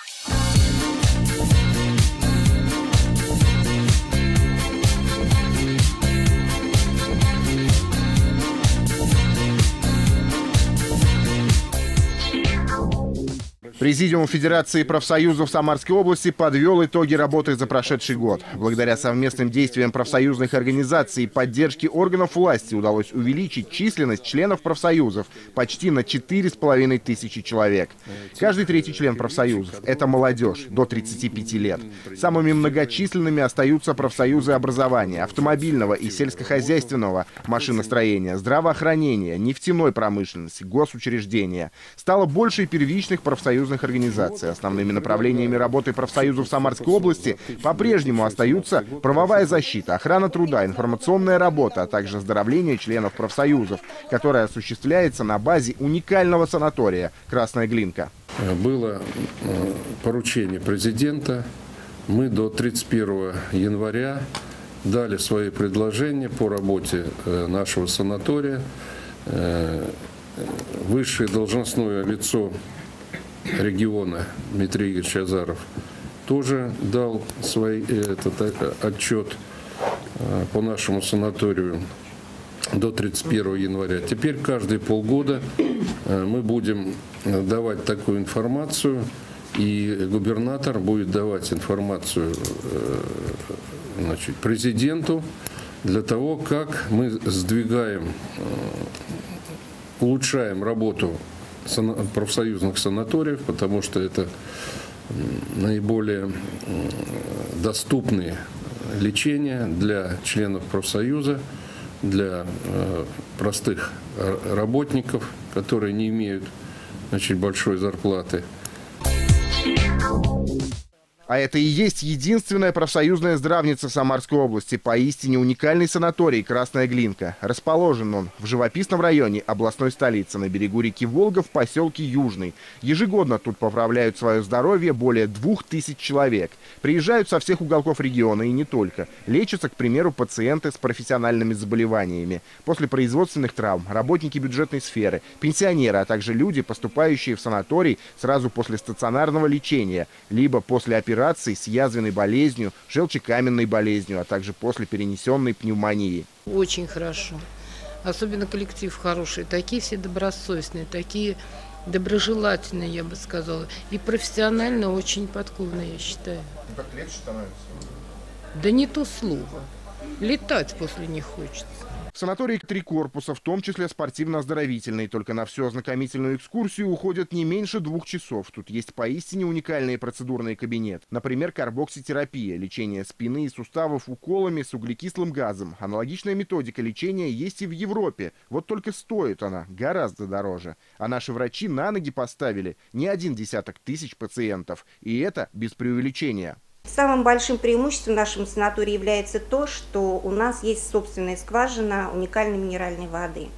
Yeah. Президиум Федерации профсоюзов Самарской области подвел итоги работы за прошедший год. Благодаря совместным действиям профсоюзных организаций и поддержке органов власти удалось увеличить численность членов профсоюзов почти на 4,5 тысячи человек. Каждый третий член профсоюзов – это молодежь до 35 лет. Самыми многочисленными остаются профсоюзы образования, автомобильного и сельскохозяйственного, машиностроения, здравоохранения, нефтяной промышленности, госучреждения. Стало больше первичных профсоюзов профсоюзных организаций. Основными направлениями работы профсоюзов Самарской области по-прежнему остаются правовая защита, охрана труда, информационная работа, а также оздоровление членов профсоюзов, которая осуществляется на базе уникального санатория «Красная Глинка». Было э, поручение президента. Мы до 31 января дали свои предложения по работе э, нашего санатория. Э, высшее должностное лицо региона Дмитрий Игоревич Азаров тоже дал свой этот э, отчет э, по нашему санаторию до 31 января. Теперь каждые полгода э, мы будем давать такую информацию, и губернатор будет давать информацию значит, президенту для того, как мы сдвигаем, улучшаем работу профсоюзных санаториев, потому что это наиболее доступные лечения для членов профсоюза, для э, простых работников, которые не имеют значит, большой зарплаты. А это и есть единственная профсоюзная здравница Самарской области, поистине уникальный санаторий «Красная Глинка». Расположен он в живописном районе областной столицы на берегу реки Волга в поселке Южный. Ежегодно тут поправляют свое здоровье более двух тысяч человек. Приезжают со всех уголков региона и не только. Лечатся, к примеру, пациенты с профессиональными заболеваниями. После производственных травм, работники бюджетной сферы, пенсионеры, а также люди, поступающие в санаторий сразу после стационарного лечения, либо после операции операций с язвенной болезнью, желчекаменной болезнью, а также после перенесенной пневмонии. Очень хорошо. Особенно коллектив хороший. Такие все добросовестные, такие доброжелательные, я бы сказала. И профессионально очень подкованные, я считаю. Ну, как легче становится? Да не то слово. Летать после них хочется. В санатории три корпуса, в том числе спортивно-оздоровительный. Только на всю ознакомительную экскурсию уходят не меньше двух часов. Тут есть поистине уникальный процедурный кабинет. Например, карбокситерапия, лечение спины и суставов уколами с углекислым газом. Аналогичная методика лечения есть и в Европе. Вот только стоит она гораздо дороже. А наши врачи на ноги поставили не один десяток тысяч пациентов. И это без преувеличения. Самым большим преимуществом нашего санатория является то, что у нас есть собственная скважина уникальной минеральной воды.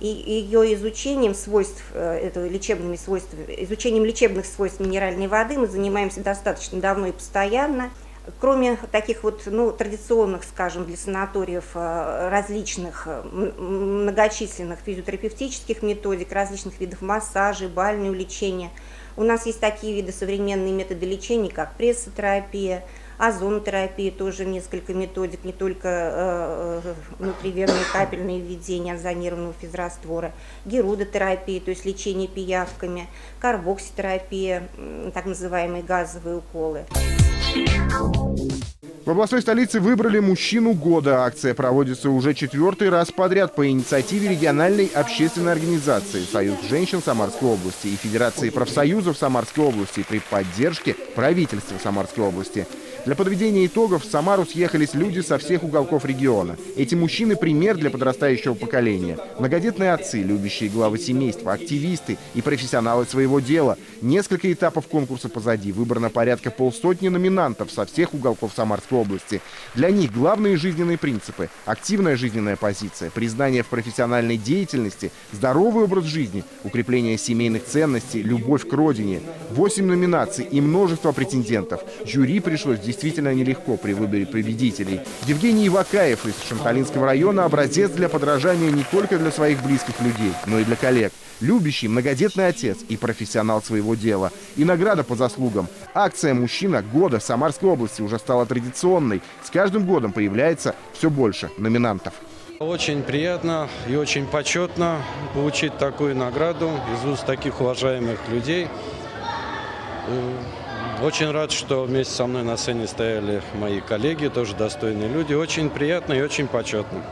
И ее изучением свойств, э, этого лечебными свойствами, изучением лечебных свойств минеральной воды мы занимаемся достаточно давно и постоянно. Кроме таких вот, ну, традиционных, скажем, для санаториев э, различных э, многочисленных физиотерапевтических методик, различных видов массажей, бального лечения – у нас есть такие виды современные методы лечения, как прессотерапия, озонотерапия, тоже несколько методик, не только э, внутривенные капельные введения озонированного физраствора, герудотерапия, то есть лечение пиявками, карбокситерапия, так называемые газовые уколы. В областной столице выбрали «Мужчину года». Акция проводится уже четвертый раз подряд по инициативе региональной общественной организации «Союз женщин Самарской области» и Федерации профсоюзов Самарской области при поддержке правительства Самарской области. Для подведения итогов в Самару съехались люди со всех уголков региона. Эти мужчины – пример для подрастающего поколения. Многодетные отцы, любящие главы семейства, активисты и профессионалы своего дела. Несколько этапов конкурса позади. Выбрано порядка полсотни номинантов со всех уголков Самарской области. Для них главные жизненные принципы – активная жизненная позиция, признание в профессиональной деятельности, здоровый образ жизни, укрепление семейных ценностей, любовь к родине. Восемь номинаций и множество претендентов. Жюри пришлось действительно нелегко при выборе победителей. Евгений Ивакаев из Шанталинского района – образец для подражания не только для своих близких людей, но и для коллег. Любящий, многодетный отец и профессионал своего дела. И награда по заслугам. Акция «Мужчина года» Самарской области уже стала традиционной. С каждым годом появляется все больше номинантов. Очень приятно и очень почетно получить такую награду из уст таких уважаемых людей. Очень рад, что вместе со мной на сцене стояли мои коллеги, тоже достойные люди. Очень приятно и очень почетно.